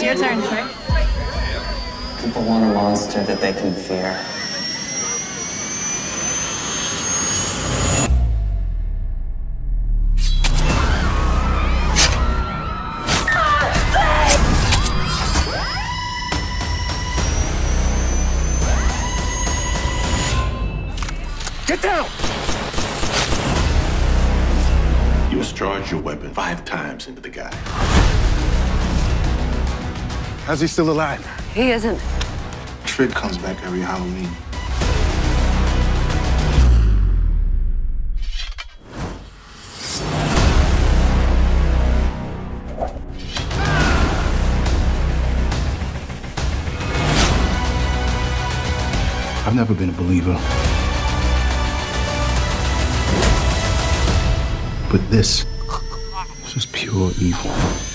your turn, right? People want a monster that they can fear. Get down! You discharged your weapon five times into the guy. How's he still alive? He isn't. Trick comes back every Halloween. I've never been a believer. But this, this is pure evil.